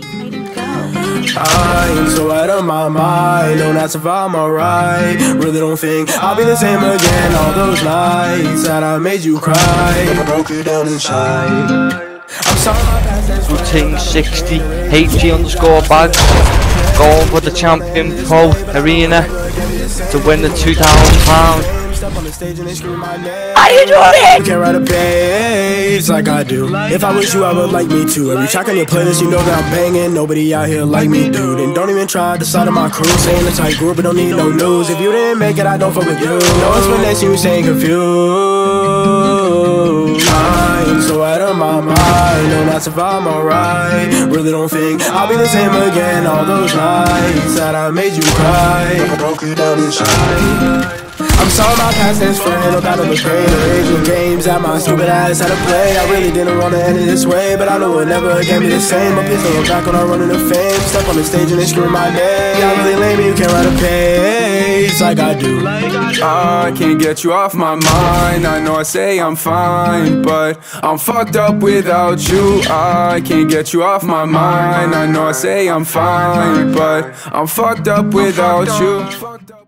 I am so out of my mind, don't ask if I'm alright. Really don't think I'll be the same again All those nights that I made you cry. I broke you down inside. I'm sorry. My past Routine 60, HG underscore Baggz, going for the champion pro arena to win the £2,000. Are you doing it? You can't write a page like I do. If I was you, I would like me too. Every track on your playlist, you know that I'm banging. Nobody out here like me, dude. And don't even try to side of my crew. Saying the tight group, but don't need no news. If you didn't make it, I don't fuck with you. No explanation, you saying confused. I'm so out of my mind. Don't if I'm alright. Really don't think I'll be the same again. All those nights that I made you cry. I broke you down inside. I'm sorry my past is friend about the pain Original games. That my stupid ass had to play I really didn't want to end it this way. But I know it never again be the same. My pistol on back when I run into fame. Step on the stage and they scream my name. I really lame you can't write a page like I do. I can't get you off my mind. I know I say I'm fine But I'm fucked up without you. I can't get you off my mind. I know I say I'm fine But I'm fucked up without you